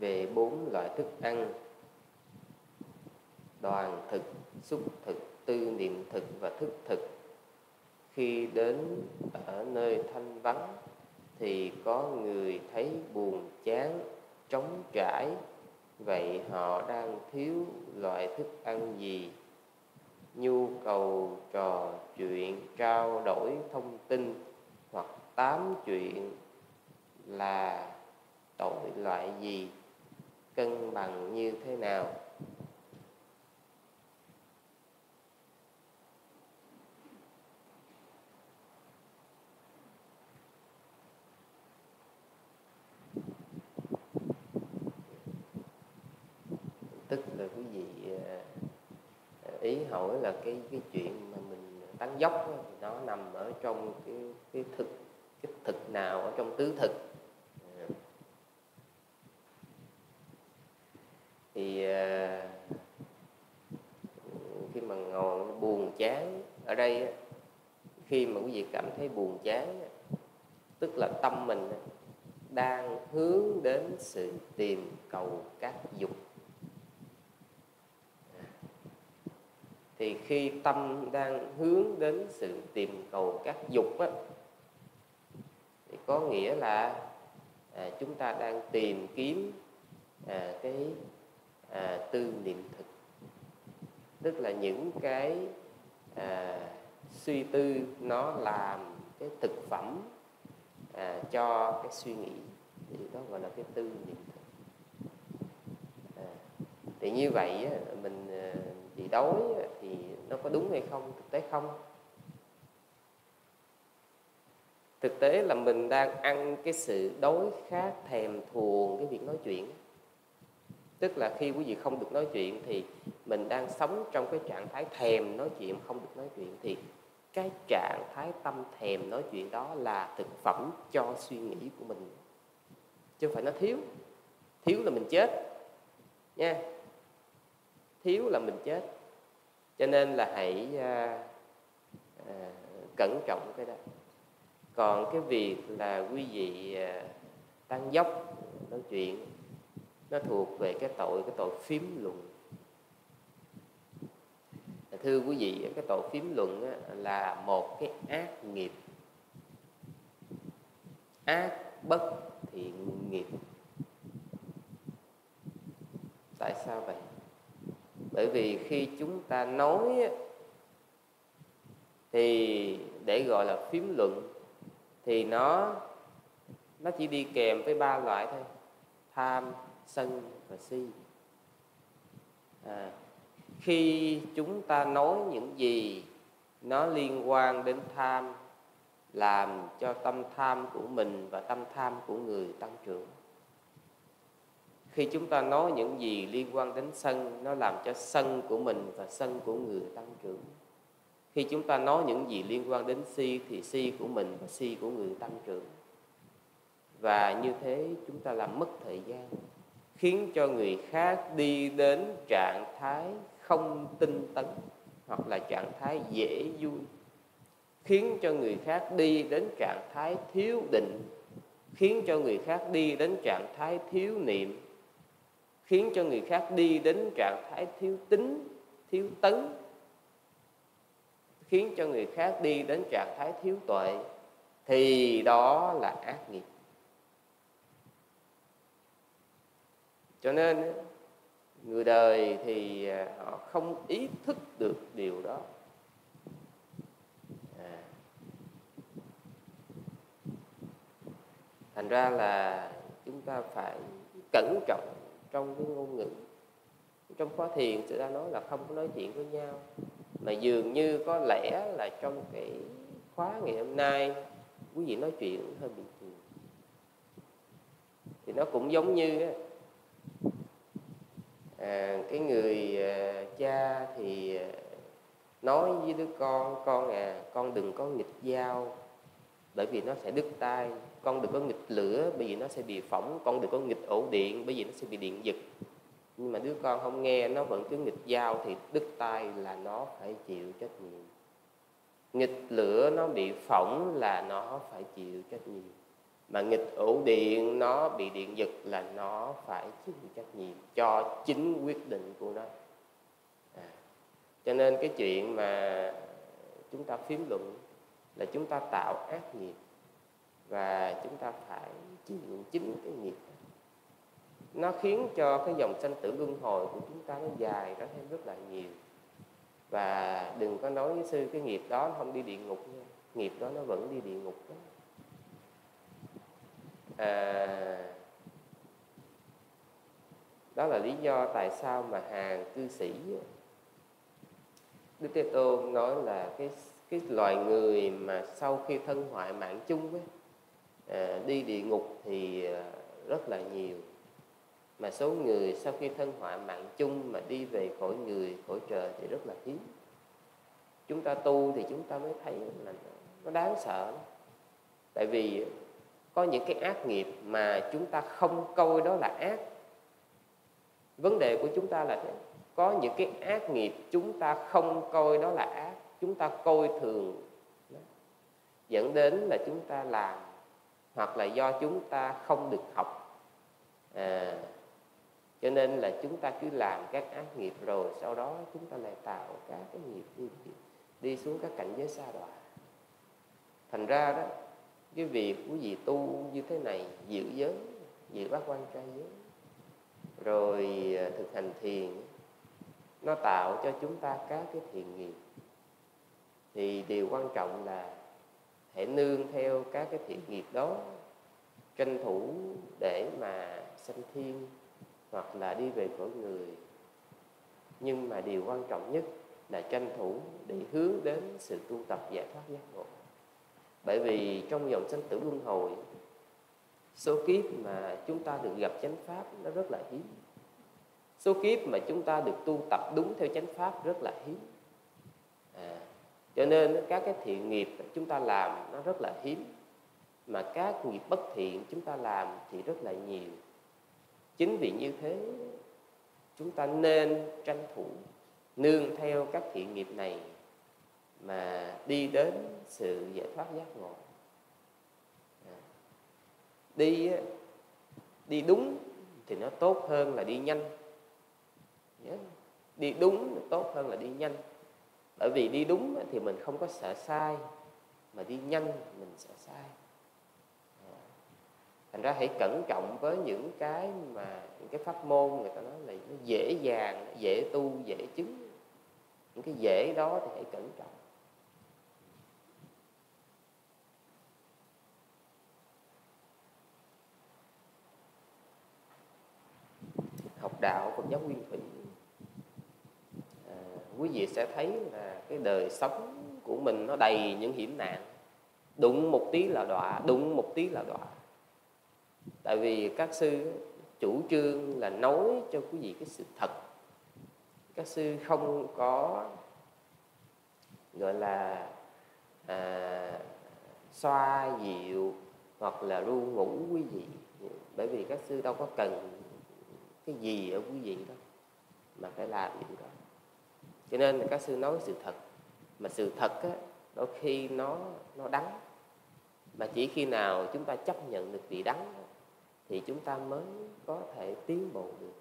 về bốn loại thức ăn. Đoàn thực, xúc thực, tư niệm thực và thức thực. Khi đến ở nơi thanh vắng thì có người thấy buồn, chán, trống trải. Vậy họ đang thiếu loại thức ăn gì? Nhu cầu trò chuyện, trao đổi thông tin hoặc tám chuyện là tội loại gì? Cân bằng như thế nào? Tức là quý vị à, ý hỏi là cái cái chuyện mà mình tán dốc đó, nó nằm ở trong cái cái thực cái thực nào ở trong tứ thực. Thì à, khi mà ngồi buồn chán ở đây khi mà quý vị cảm thấy buồn chán tức là tâm mình đang hướng đến sự tìm cầu các dục. Thì khi tâm đang hướng đến sự tìm cầu các dục á, thì có nghĩa là à, chúng ta đang tìm kiếm à, cái à, tư niệm thực. Tức là những cái à, suy tư nó làm cái thực phẩm à, cho cái suy nghĩ. Thì đó gọi là cái tư niệm thực. À, thì như vậy á, mình à, bị đói thì nó có đúng hay không thực tế không? Thực tế là mình đang ăn cái sự đói khát thèm thuồng cái việc nói chuyện tức là khi quý vị không được nói chuyện thì mình đang sống trong cái trạng thái thèm nói chuyện không được nói chuyện. Thì cái trạng thái tâm thèm nói chuyện đó là thực phẩm cho suy nghĩ của mình. Chứ không phải nó thiếu. Thiếu là mình chết nha. Thiếu là mình chết. Cho nên là hãy à, à, cẩn trọng cái đó. Còn cái việc là quý vị à, tăng dốc nói chuyện nó thuộc về cái tội cái tội phím luận. Thưa quý vị, cái tội phím luận là một cái ác nghiệp. Ác bất thiện nghiệp. Tại sao vậy? Bởi vì khi chúng ta nói thì để gọi là phím luận, thì nó nó chỉ đi kèm với ba loại thôi. Tham sân và si. À, khi chúng ta nói những gì nó liên quan đến tham làm cho tâm tham của mình và tâm tham của người tăng trưởng. Khi chúng ta nói những gì liên quan đến sân nó làm cho sân của mình và sân của người tăng trưởng. Khi chúng ta nói những gì liên quan đến si thì si của mình và si của người tăng trưởng. Và như thế chúng ta làm mất thời gian khiến cho người khác đi đến trạng thái không tinh tấn hoặc là trạng thái dễ vui, khiến cho người khác đi đến trạng thái thiếu định, khiến cho người khác đi đến trạng thái thiếu niệm, khiến cho người khác đi đến trạng thái thiếu tính, thiếu tấn, khiến cho người khác đi đến trạng thái thiếu tuệ, thì đó là ác nghiệp. Cho nên, người đời thì à, họ không ý thức được điều đó. À. thành ra là chúng ta phải cẩn trọng trong cái ngôn ngữ. Trong khóa thiền sẽ ra nói là không có nói chuyện với nhau, mà dường như có lẽ là trong cái khóa ngày hôm nay, quý vị nói chuyện hơi bình thường. Thì nó cũng giống như à, cái người à, cha thì à, nói với đứa con con à con đừng có nghịch dao bởi vì nó sẽ đứt tay con đừng có nghịch lửa bởi vì nó sẽ bị phỏng. Con đừng có nghịch ổ điện bởi vì nó sẽ bị điện giật. Nhưng mà đứa con không nghe nó vẫn cứ nghịch dao thì đứt tay là nó phải chịu trách nhiệm. Nghịch lửa nó bị phỏng là nó phải chịu trách nhiệm mà nghịch ổ điện nó bị điện giật là nó phải chịu trách nhiệm cho chính quyết định của nó. À. cho nên cái chuyện mà chúng ta phím luận là chúng ta tạo ác nghiệp và chúng ta phải chịu chính cái nghiệp nó khiến cho cái dòng sanh tử luân hồi của chúng ta nó dài nó thêm rất là nhiều. Và đừng có nói với sư cái nghiệp đó không đi địa ngục nha, nghiệp đó nó vẫn đi địa ngục đó à, đó là lý do tại sao mà hàng cư sĩ Đức Thế Tôn nói là cái cái loài người mà sau khi thân hoại mạng chung ấy, à, đi địa ngục thì à, rất là nhiều. Mà số người sau khi thân hoại mạng chung mà đi về cõi người cõi trời thì rất là hiếm. Chúng ta tu thì chúng ta mới thấy là nó đáng sợ tại vì có những cái ác nghiệp mà chúng ta không coi đó là ác. Vấn đề của chúng ta là thế có những cái ác nghiệp chúng ta không coi đó là ác chúng ta coi thường dẫn đến là chúng ta làm hoặc là do chúng ta không được học. À, cho nên là chúng ta cứ làm các ác nghiệp rồi sau đó chúng ta lại tạo các cái nghiệp đi, đi xuống các cảnh giới xa đọa. Thành ra đó cái việc quý vị tu như thế này giữ giới, giữ bác quan trai giới, rồi à, thực hành thiền, nó tạo cho chúng ta các cái thiền nghiệp. Thì điều quan trọng là hãy nương theo các cái thiện nghiệp đó, tranh thủ để mà sanh thiên hoặc là đi về cõi người. Nhưng mà điều quan trọng nhất là tranh thủ để hướng đến sự tu tập giải thoát giác ngộ bởi vì trong dòng sanh tử luân hồi số kiếp mà chúng ta được gặp chánh pháp nó rất là hiếm. Số kiếp mà chúng ta được tu tập đúng theo chánh pháp rất là hiếm. À, cho nên các cái thiện nghiệp chúng ta làm nó rất là hiếm. Mà các nghiệp bất thiện chúng ta làm thì rất là nhiều. Chính vì như thế chúng ta nên tranh thủ nương theo các thiện nghiệp này mà đi đến sự giải thoát giác ngộ. Đi đi đúng thì nó tốt hơn là đi nhanh. Đi đúng tốt hơn là đi nhanh. Bởi vì đi đúng thì mình không có sợ sai, mà đi nhanh mình sợ sai. Thành ra hãy cẩn trọng với những cái mà, những cái pháp môn người ta nói là nó dễ dàng, dễ tu, dễ chứng. Những cái dễ đó thì hãy cẩn trọng học đạo Phật giáo Nguyên Thủy. À, quý vị sẽ thấy là cái đời sống của mình nó đầy những hiểm nạn. Đụng một tí là đọa đụng một tí là đọa. Tại vì các sư chủ trương là nói cho quý vị cái sự thật. Các sư không có gọi là à, xoa dịu hoặc là ru ngủ quý vị. Bởi vì các sư đâu có cần cái gì ở quý vị đâu mà phải làm điều đó. Cho nên là các sư nói sự thật. Mà sự thật á, đôi khi nó nó đắng. Mà chỉ khi nào chúng ta chấp nhận được vị đắng thì chúng ta mới có thể tiến bộ được.